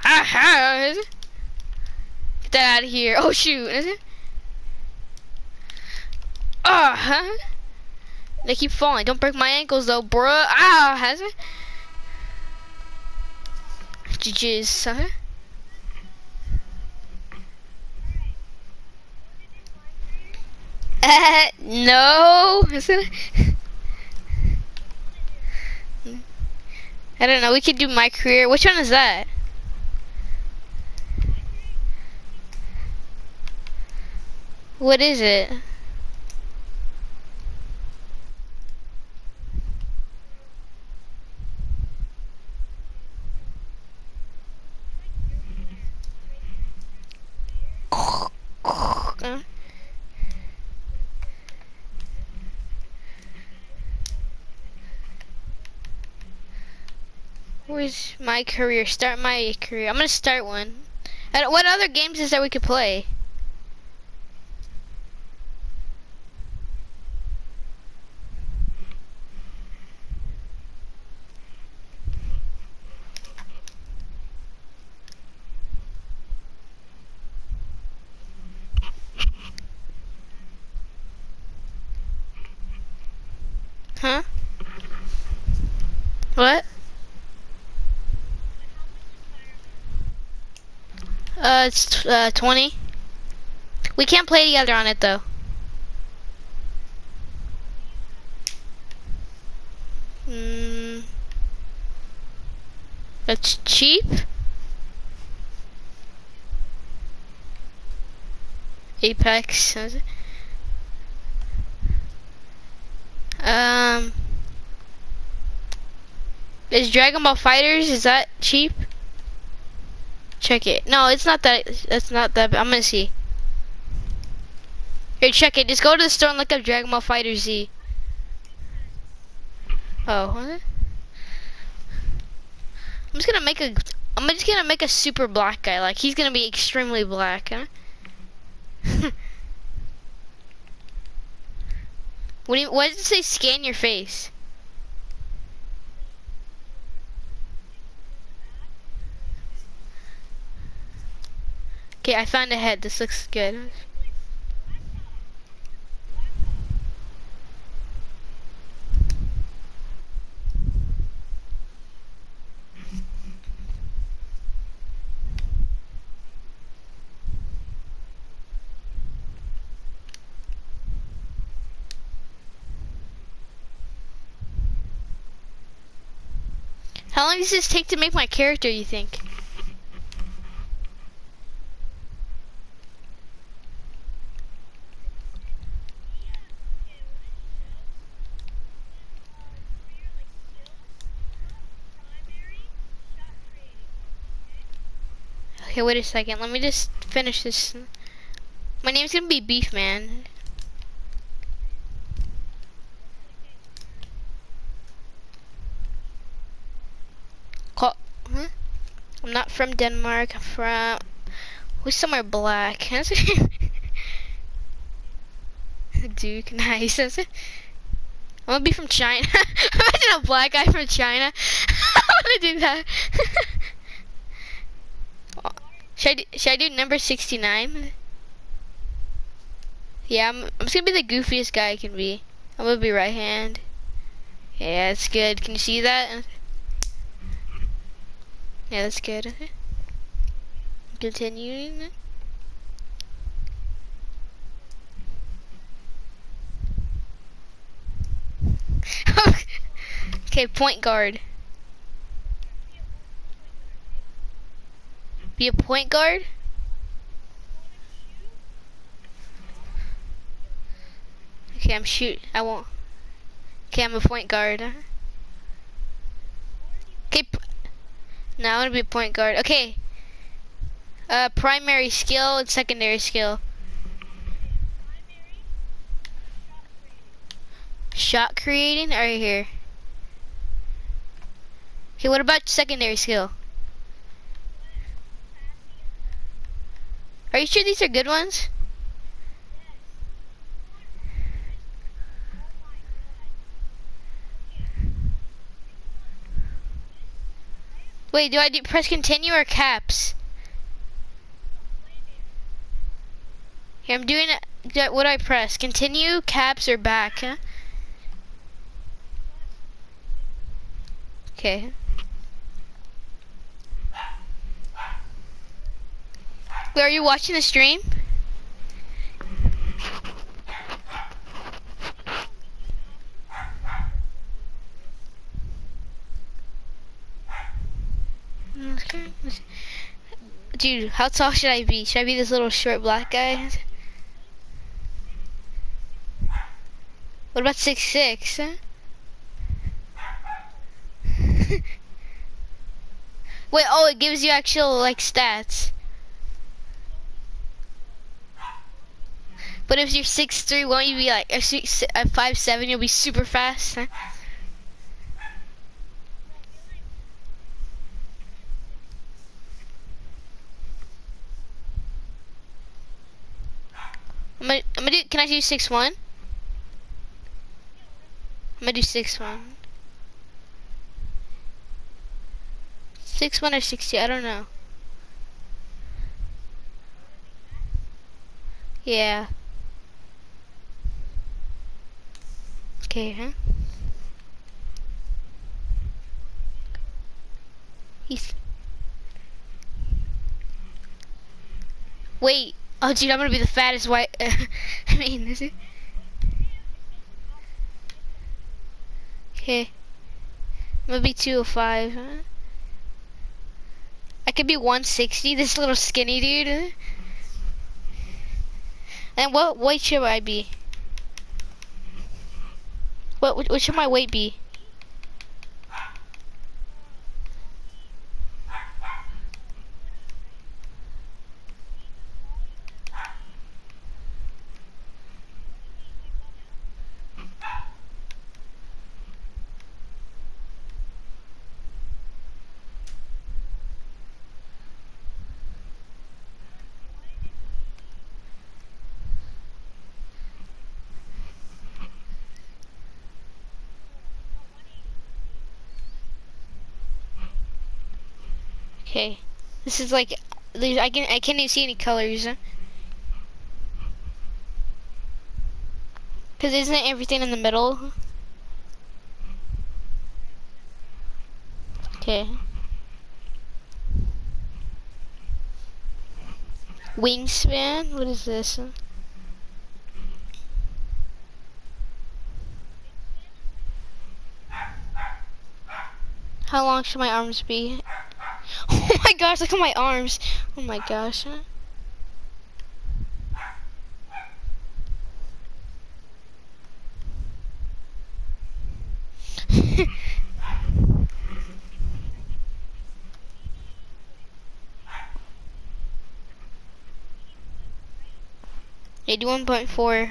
Ah, ha! is it? Get that out of here. Oh shoot, is it? Ah, huh? They keep falling. Don't break my ankles though, bruh. Ah, has it? Jizz, huh? Uh, no. I don't know. We could do my career. Which one is that? What is it? Uh, Where's my career? Start my career. I'm gonna start one. And what other games is there we could play? Huh? What? It's uh, 20. We can't play together on it though. Mm, that's cheap. Apex. Um, is Dragon Ball Fighters? Is that cheap? Check it. No, it's not that. It's not that. I'm gonna see. Here, check it. Just go to the store and look up Dragon Ball FighterZ. Oh? I'm just gonna make a. I'm just gonna make a super black guy. Like he's gonna be extremely black. Huh? what do you? What does it say? Scan your face. Okay, I found a head. This looks good. How long does this take to make my character, you think? Okay, wait a second. Let me just finish this. My name's gonna be Beef Man. Call, huh? I'm not from Denmark. I'm from. Who's somewhere black? Duke, nice. I'm gonna be from China. Imagine a black guy from China. I wanna do that. Should I, do, should I do number 69? Yeah, I'm, I'm just gonna be the goofiest guy I can be. I'm gonna be right hand. Yeah, that's good. Can you see that? Yeah, that's good. Continuing. okay, point guard. Be a point guard? Okay, I'm shoot. I won't. Okay, I'm a point guard. Okay. Now I want to be a point guard. Okay. Uh, primary skill and secondary skill. Shot creating? Right here. Okay, what about secondary skill? Are you sure these are good ones? Wait, do I do press continue or caps? Here, I'm doing it. What do I press? Continue, caps, or back? Huh? Wait, are you watching the stream? Dude, how tall should I be? Should I be this little short black guy? What about six six? Wait, oh, it gives you actual like stats. But if you're six three, won't you be like if you're uh, five seven? You'll be super fast. Huh? I'm gonna, I'm gonna do. Can I do six one? I'm gonna do six one. Six one or sixty? I don't know. Yeah. Okay? He's. Wait. Oh, dude, I'm gonna be the fattest white. I mean, is it? Okay. I'm gonna be 205, huh? I could be 160, this little skinny dude. And what weight should I be? What, should my weight be? Okay. This is like, I can I can't even see any colors. Cause isn't everything in the middle? Okay. Wingspan? What is this? How long should my arms be? Gosh, look at my arms. Oh my gosh. Eighty-one point four.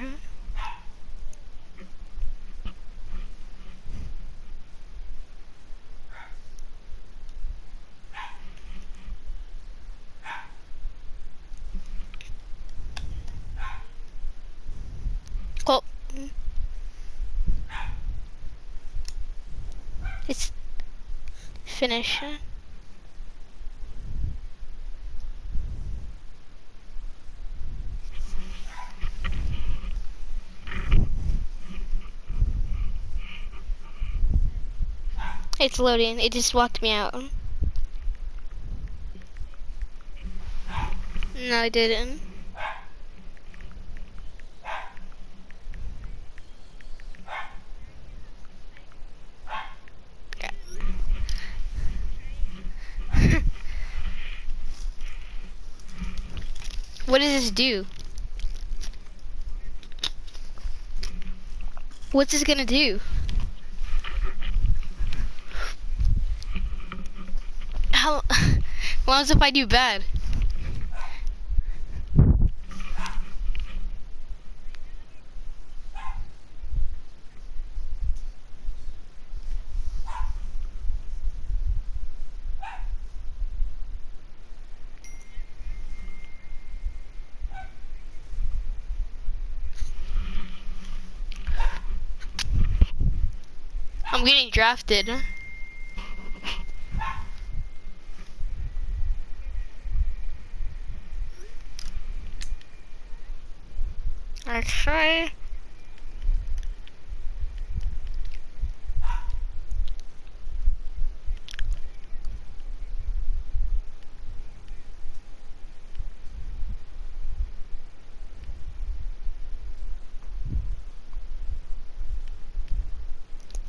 finish. It's loading. It just walked me out. No, I didn't. What does this do? What's this gonna do? How, long as if I do bad? I'm getting drafted. try.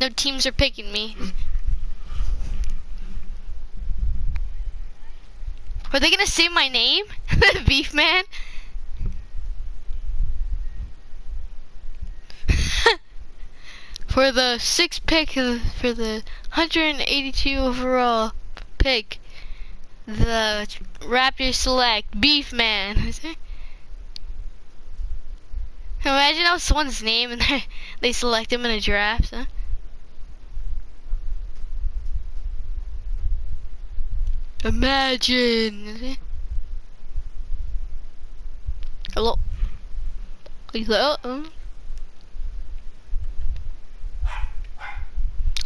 No teams are picking me. Are they gonna say my name? Beef man? For the sixth pick, uh, for the 182 overall pick, the Raptors select Beef Man. Imagine that was someone's name and they select him in a draft. Huh? Imagine. Hello. Hello. Oh,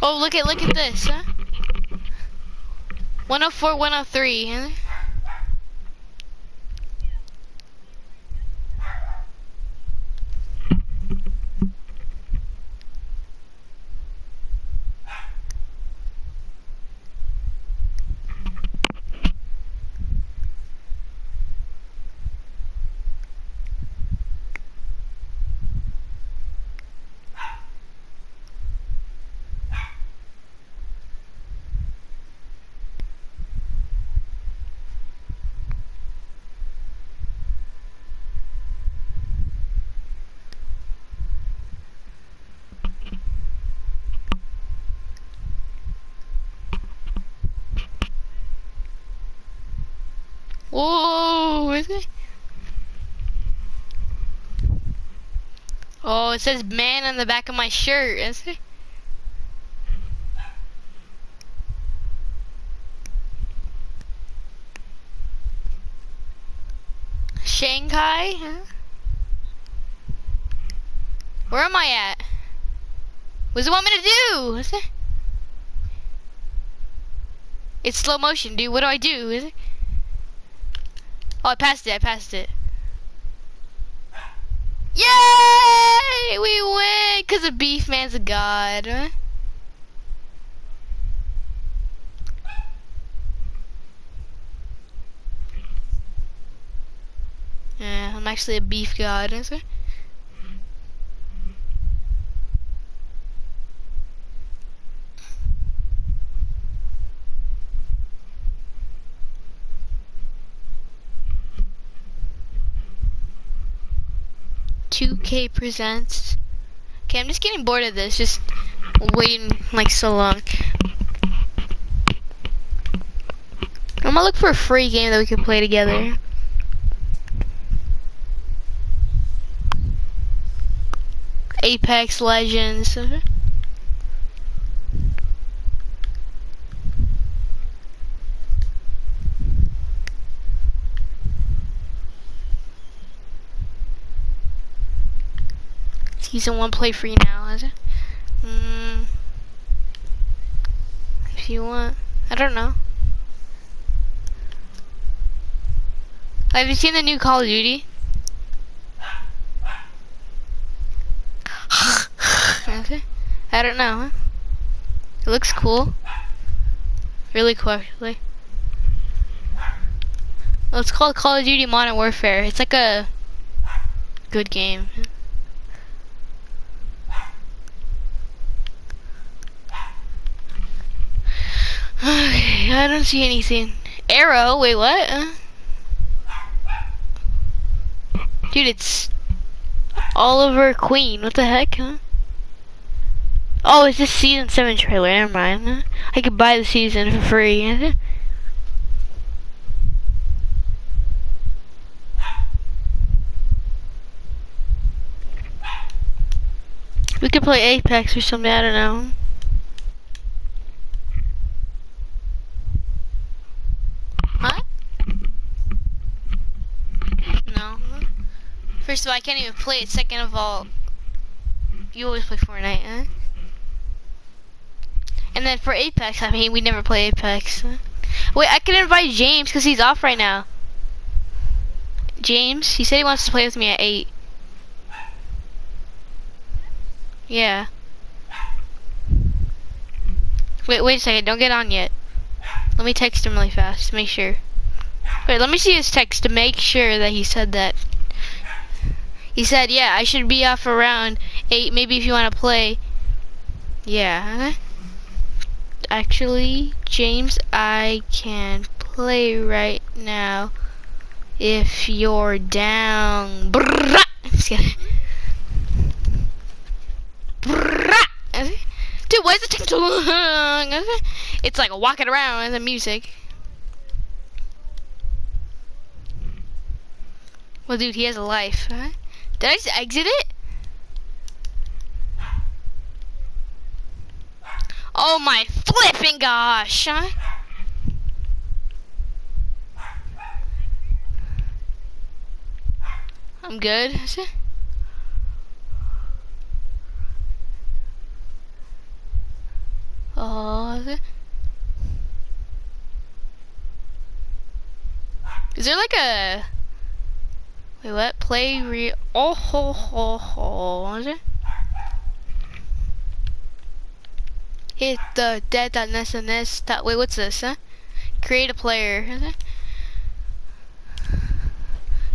Oh, look at look at this, huh? 104, 103. Whoa, is it? Oh, it says man on the back of my shirt, is it? Shanghai? Huh? Where am I at? What does it want me to do? Is it? It's slow motion, dude. What do I do? Is it? Oh, I passed it. I passed it. Yay! We win! Because the beef man's a god. Yeah, I'm actually a beef god. is it? K presents. Okay, I'm just getting bored of this. Just waiting like so long. I'm gonna look for a free game that we can play together. Apex Legends. Season one play free now, is it? Mm, if you want, I don't know. Have you seen the new Call of Duty? okay. I don't know. Huh? It looks cool. Really cool, actually. Well, it's called Call of Duty Modern Warfare. It's like a good game. Okay, I don't see anything. Arrow, wait, what? Dude, it's Oliver Queen. What the heck, huh? Oh, it's this season 7 trailer. Never mind. I could buy the season for free. We could play Apex or something, I don't know. What? No. First of all, I can't even play it. Second of all, you always play Fortnite, huh? And then for Apex, I mean, we never play Apex. Wait, I can invite James because he's off right now. James, he said he wants to play with me at 8. Yeah. Wait, wait a second. Don't get on yet. Let me text him really fast to make sure. Wait, let me see his text to make sure that he said that. He said, yeah, I should be off around 8, maybe if you want to play. Yeah. Actually, James, I can play right now if you're down. Brrrah! Just kidding. Brrrah! Dude, why is it taking so long? It's like walking around with the music. Well, dude, he has a life. Huh? Did I just exit it? Oh my flipping gosh! Huh? I'm good. Oh, is there like a wait? What play re? Oh ho ho ho! Is it? Hit the dead dot nest and dot. Wait, what's this? Huh? Create a player. Is it?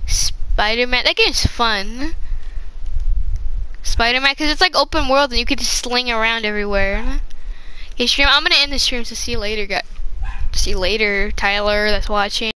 Spider-Man. That game's fun. Spider-Man, because it's like open world and you could just sling around everywhere. Okay, stream. I'm gonna end the stream. So see you later, guys. See you later, Tyler. That's watching.